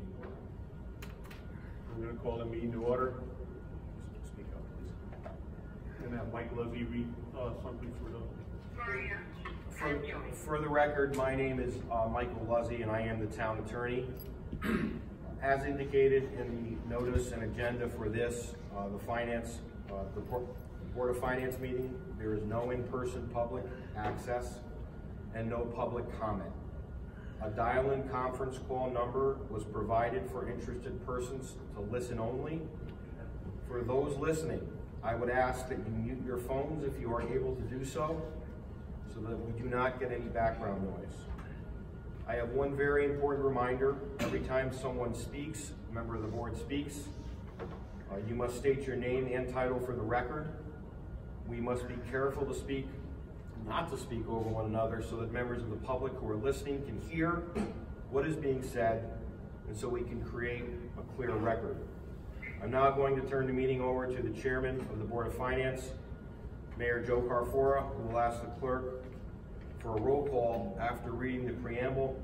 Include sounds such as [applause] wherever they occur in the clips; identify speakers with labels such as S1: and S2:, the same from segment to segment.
S1: meeting to order.
S2: I'm gonna call the meeting to order. Speak up, please. And have Mike Luzzy read, uh, something for the,
S3: For, for the record, my name is uh, Michael Luzzy and I am the town attorney. As indicated in the notice and agenda for this, uh, the finance, uh, the Board Board of Finance meeting, there is no in-person public access and no public comment. A dial-in conference call number was provided for interested persons to listen only. For those listening, I would ask that you mute your phones if you are able to do so, so that we do not get any background noise. I have one very important reminder. Every time someone speaks, a member of the board speaks, uh, you must state your name and title for the record. We must be careful to speak, not to speak over one another, so that members of the public who are listening can hear what is being said, and so we can create a clear record. I'm now going to turn the meeting over to the chairman of the Board of Finance, Mayor Joe Carfora, who will ask the clerk for a roll call after reading the preamble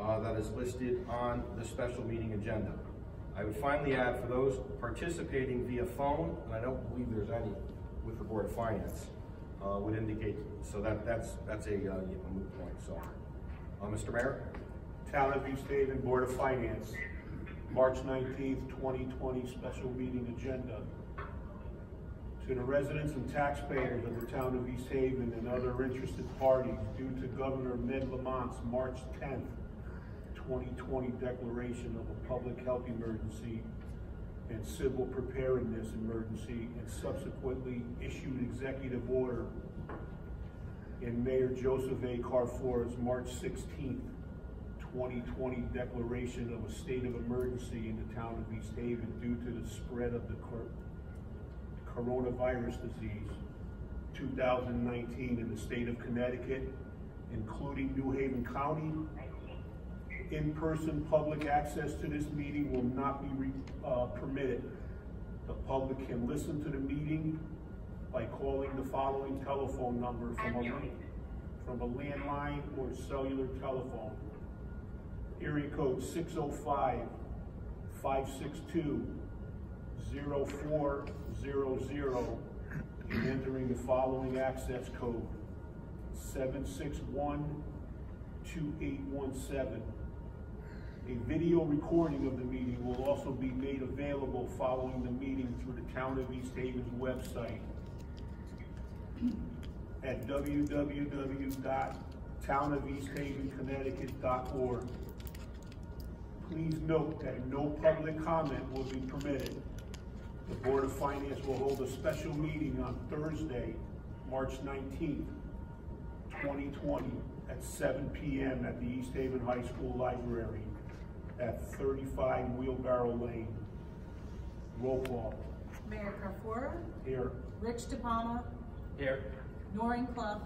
S3: uh, that is listed on the special meeting agenda. I would finally add, for those participating via phone, and I don't believe there's any with the Board of Finance, uh, would indicate, so that, that's, that's a uh, moot point, so. Uh, Mr. Mayor?
S2: Town of East Haven Board of Finance, March nineteenth, twenty twenty, special meeting agenda. To the residents and taxpayers of the town of East Haven and other interested parties, due to Governor Ned Lamont's March tenth, twenty twenty declaration of a public health emergency and civil preparedness emergency and subsequently issued executive order in Mayor Joseph A. Carfora's March sixteenth, twenty twenty declaration of a state of emergency in the town of East Haven due to the spread of the cor- coronavirus disease, two thousand nineteen in the state of Connecticut, including New Haven County. In-person public access to this meeting will not be re- uh, permitted. The public can listen to the meeting by calling the following telephone number from a, from a landline or cellular telephone. Area code 605-562-0400 and entering the following access code, 761-2817. A video recording of the meeting will also be made available following the meeting through the Town of East Haven's website at www.townofeasthavenconnecticut.org. Please note that no public comment will be permitted. The Board of Finance will hold a special meeting on Thursday, March nineteenth, twenty twenty, at seven P M. at the East Haven High School Library at thirty-five Wheelbarrow Lane. Roll call.
S4: Mayor Carfora,
S2: Here.
S4: Rich DePalma,
S1: Here.
S4: Noreen Clough,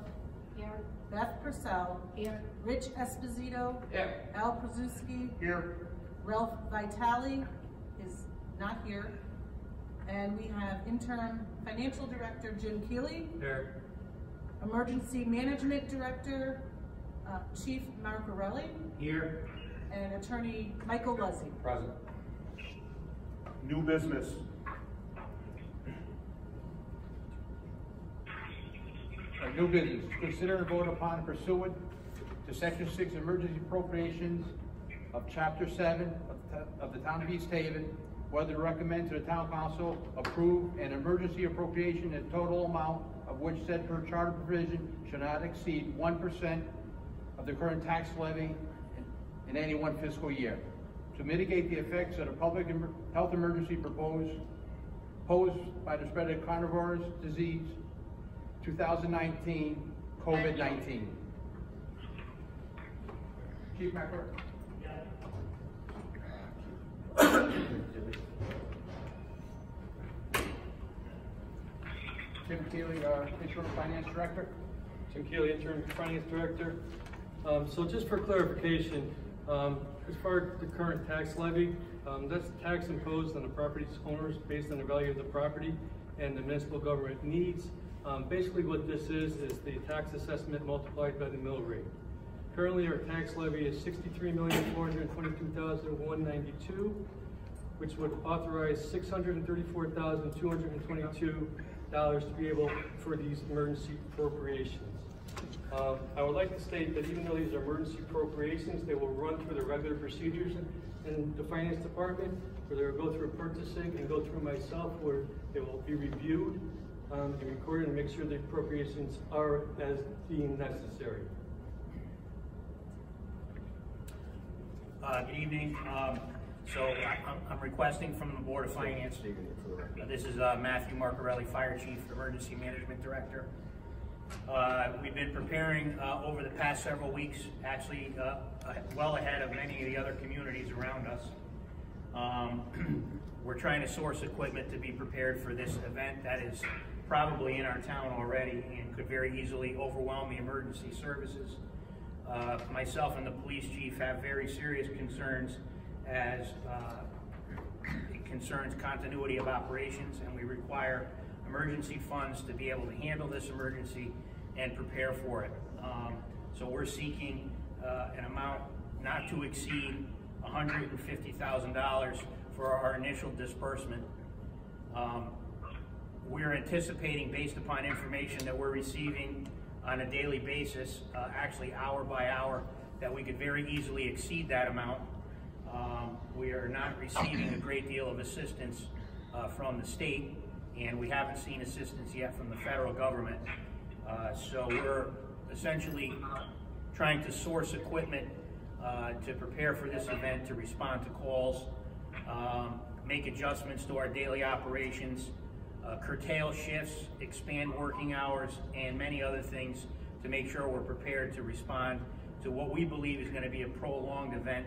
S5: Here.
S4: Beth Purcell,
S5: Here.
S4: Rich Esposito,
S1: Here.
S4: Al Krasuski,
S2: Here.
S4: Ralph Vitale is not here. And we have interim financial director Jim Keely,
S1: Here.
S4: emergency management director, uh, Chief Marcarelli,
S1: Here.
S4: And attorney Michael Luzzy.
S1: Present.
S2: New business.
S6: Uh, New business, consider and vote upon pursuant to section six emergency appropriations of chapter seven of the- of the town of East Haven, whether to recommend to the town council approve an emergency appropriation in total amount of which said per charter provision shall not exceed one percent of the current tax levy in- in any one fiscal year. To mitigate the effects of the public emer- health emergency proposed, posed by the spread of coronavirus disease 2019, COVID-19. Chief McClure. Tim Keely, our interim finance director.
S7: Tim Keely, interim finance director. Um, so just for clarification, um, as far as the current tax levy, um, that's tax imposed on the property owners based on the value of the property and the municipal government needs. Um, basically what this is, is the tax assessment multiplied by the mill rate. Currently, our tax levy is sixty-three million, four hundred and twenty-two thousand, one ninety-two, which would authorize six hundred and thirty-four thousand, two hundred and twenty-two dollars to be able for these emergency appropriations. Uh, I would like to state that even though these are emergency appropriations, they will run through the regular procedures in- in the finance department, where they will go through purchasing and go through myself, where they will be reviewed, um, and recorded and make sure the appropriations are as deemed necessary.
S1: Uh, Good evening. Um, So I- I'm I'm requesting from the Board of Finance, uh, this is uh, Matthew Marcarelli, Fire Chief, Emergency Management Director. Uh, We've been preparing uh, over the past several weeks, actually uh, well ahead of many of the other communities around us. Um, [clears throat] We're trying to source equipment to be prepared for this event that is probably in our town already and could very easily overwhelm the emergency services. Uh, Myself and the police chief have very serious concerns as uh, it concerns continuity of operations, and we require emergency funds to be able to handle this emergency and prepare for it. Um, So we're seeking uh, an amount not to exceed $150,000 for our initial disbursement. Um, we're anticipating, based upon information that we're receiving on a daily basis, uh, actually hour by hour, that we could very easily exceed that amount. Um, we are not receiving a great deal of assistance uh, from the state, and we haven't seen assistance yet from the federal government. Uh, so we're essentially trying to source equipment uh, to prepare for this event, to respond to calls, um, make adjustments to our daily operations, uh, curtail shifts, expand working hours, and many other things to make sure we're prepared to respond to what we believe is going to be a prolonged event.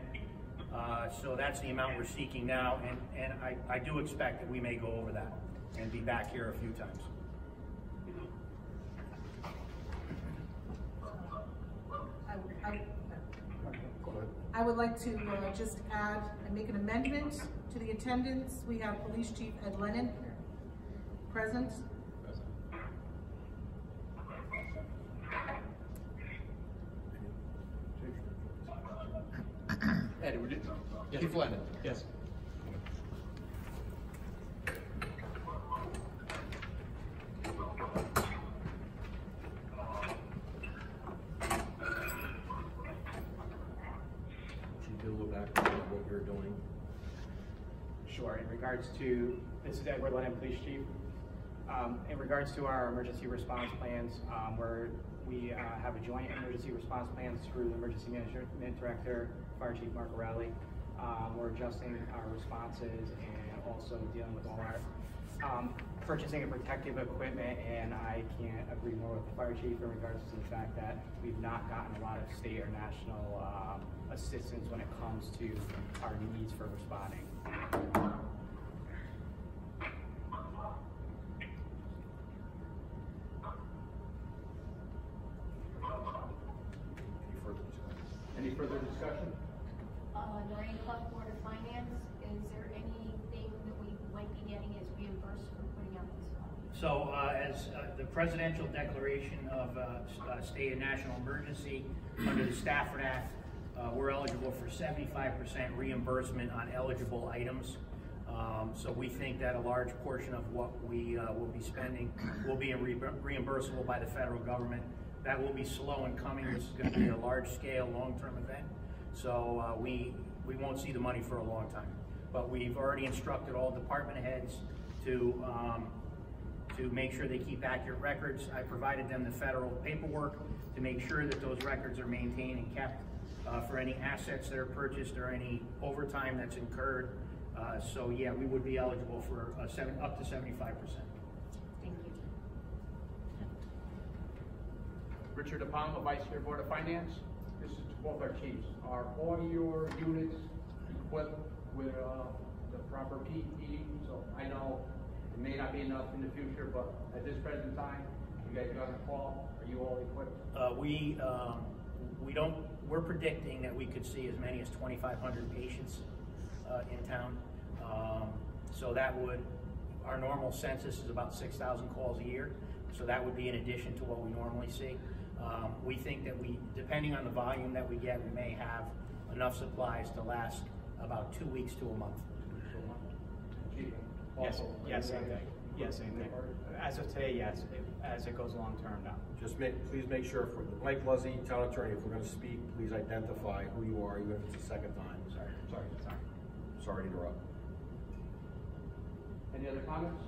S1: Uh, so that's the amount we're seeking now, and, and I, I do expect that we may go over that and be back here a few times.
S4: I, I, I would like to uh, just add and make an amendment to the attendance. We have Police Chief Ed Lennon here. present.
S6: Eddie, would you, Chief Lennon?
S5: Yes.
S3: Can you do a little background on what you're doing?
S5: Sure, in regards to, this is Edward Lennon, Police Chief. Um, in regards to our emergency response plans, um, where we, uh, have a joint emergency response plans through the Emergency Management Director, Fire Chief Marcarelli. Um, we're adjusting our responses and also dealing with all our, um, purchasing of protective equipment, and I can't agree more with the fire chief in regards to the fact that we've not gotten a lot of state or national, um, assistance when it comes to our needs for responding.
S3: Any further discussion?
S6: Any further discussion?
S8: Uh, Lorraine Clough, Board of Finance, is there anything that we might be getting as reimbursed for putting out this fund?
S1: So, uh, as uh, the presidential declaration of uh, uh, state and national emergency under the Stafford Act, uh, we're eligible for seventy-five percent reimbursement on eligible items. Um, So we think that a large portion of what we uh, will be spending will be reimb- reimbursable by the federal government. That will be slow in coming. This is going to be a large-scale, long-term event. So uh, we, we won't see the money for a long time. But we've already instructed all department heads to um, to make sure they keep accurate records. I provided them the federal paperwork to make sure that those records are maintained and kept uh, for any assets that are purchased or any overtime that's incurred. Uh, So yeah, we would be eligible for uh, seven, up to seventy-five percent.
S8: Thank you.
S6: Richard DePalma, Vice Chair Board of Finance. This is to both our chiefs. Are all your units equipped with, uh, the proper PPE? So I know it may not be enough in the future, but at this present time, you guys got a call, are you all equipped?
S1: Uh, we, um, we don't, we're predicting that we could see as many as twenty-five hundred patients, uh, in town. Um, so that would, our normal census is about six thousand calls a year, so that would be in addition to what we normally see. Um, we think that we, depending on the volume that we get, we may have enough supplies to last about two weeks to a month.
S6: Chief?
S5: Yes,
S6: also,
S5: yes, same thing. Yes, same thing. As of today, yes, If- as it goes long term now.
S3: Just make, please make sure, for Mike Luzzy, town attorney, if we're gonna speak, please identify who you are, even if it's the second time.
S5: Sorry, sorry, sorry.
S3: Sorry to interrupt.
S6: Any other comments?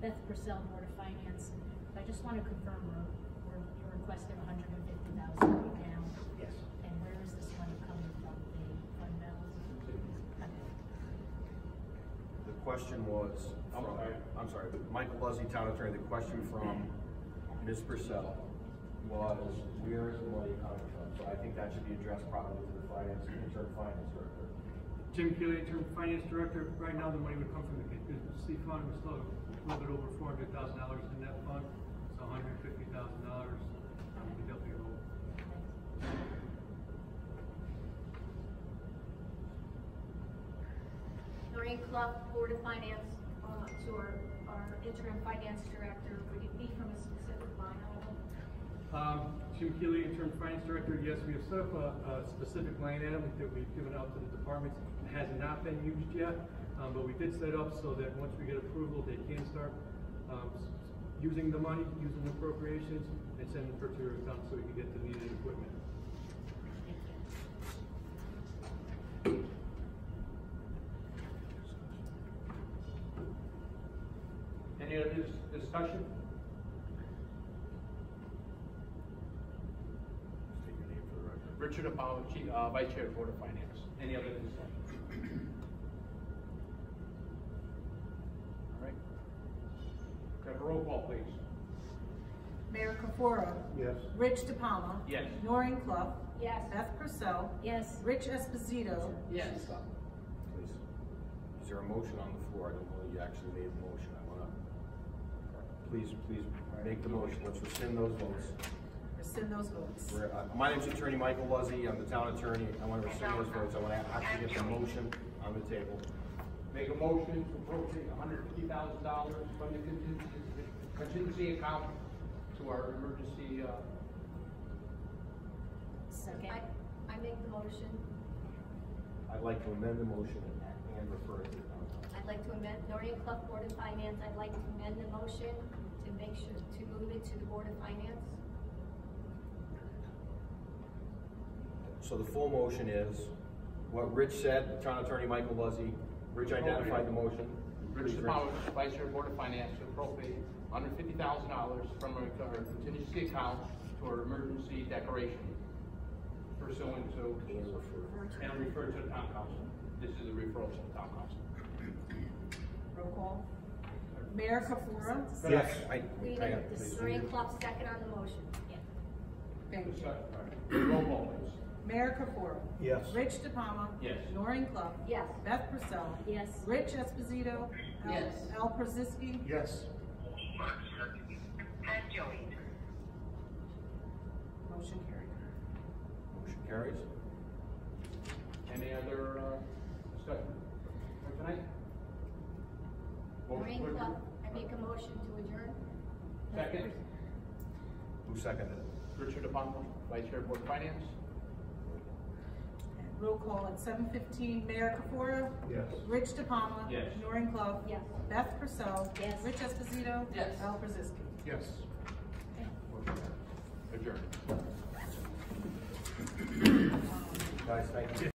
S9: Beth Purcell, Board of Finance. I just want to confirm, we're, we're, you're requesting hundred and fifty thousand right now,
S1: Yes.
S9: and where is this money coming from, the fund balance? Okay.
S3: The question was,
S6: I'm
S3: from-
S6: sorry.
S3: I'm sorry, Michael Luzzy, town attorney, the question from Ms. Purcell was, where is the money coming from? So I think that should be addressed probably to the finance, interim finance director.
S7: Jim Keely, interim finance director. Right now, the money would come from the contingency fund. We still a little bit over four hundred thousand dollars in that fund. it's hundred and fifty thousand dollars,
S8: Noreen Clough, Board of Finance, uh, to our, our interim finance director, would it be from a specific line item?
S7: Um, Jim Keely, interim finance director, yes, we have set up a, a specific line item that we've given out to the departments. It has not been used yet, um, but we did set up so that once we get approval, they can start, um, using the money, using the appropriations, and send it for to so we can get the needed equipment.
S6: Discussion?
S3: Just take your name for the record.
S6: Richard DePalma, Chief, uh, Vice Chair, of Board of Finance. Any other discussion? All right. Can I have a roll call, please?
S4: Mayor Carfora.
S2: Yes.
S4: Rich DePalma.
S6: Yes.
S4: Noreen Clough.
S8: Yes.
S4: Beth Purcell.
S9: Yes,
S4: Rich Esposito.
S6: Yes.
S3: Please. Is there a motion on the floor? I don't know you actually made a motion. I wanna, please, please make the motion. Let's rescind those votes.
S4: Rescind those votes.
S3: We're, uh, My name's Attorney Michael Luzzy, I'm the town attorney, I want to rescind those votes, I want to actually get the motion on the table.
S6: Make a motion to appropriate hundred fifty thousand dollars from the contingency, contingency account to our emergency, uh,
S9: second.
S8: I, I make the motion,
S3: I'd like to amend the motion and refer it to the council.
S8: I'd like to amend, Noreen Clough, Board of Finance, I'd like to amend the motion to make sure, to move it to the Board of Finance.
S3: So the full motion is what Rich said, town attorney Michael Luzzy, Rich identified the motion. Please,
S6: Richard Powers, Vice Chair, Board of Finance, to appropriate hundred fifty thousand dollars from our uh, our contingency account to our emergency declaration pursuant to,
S3: And refer.
S6: and refer to the town council. This is a referral to the town council.
S4: Roll call. Mayor Carfora.
S2: Yes.
S3: I,
S8: We,
S3: I, please.
S8: Noreen Clough, second on the motion.
S4: Thank you.
S6: Discuss- all right. Roll call, please.
S4: Mayor Carfora.
S2: Yes.
S4: Rich DePalma.
S6: Yes.
S4: Noreen Clough.
S8: Yes.
S4: Beth Purcell.
S9: Yes,
S4: Rich Esposito. Al-
S5: Yes.
S4: Al Prazowski.
S2: Yes.
S4: Motion carried.
S3: Motion carries.
S6: Any other, uh, discussion for tonight? Motion
S8: Noreen
S6: to
S8: Clough,
S6: adjourn.
S8: I make a motion to adjourn.
S6: Second,
S3: Who seconded it?
S6: Richard DePalma, Vice Chair, Board of Finance.
S4: Roll call at seven fifteen. Mayor Carfora.
S2: Yes.
S4: Rich DePalma.
S6: Yes.
S4: Noreen Clough.
S8: Yes.
S4: Beth Purcell.
S9: Yes.
S4: Rich Esposito.
S5: Yes.
S4: Al Prazowski.
S2: Yes.
S6: Adjourned.
S3: Guys, thank you.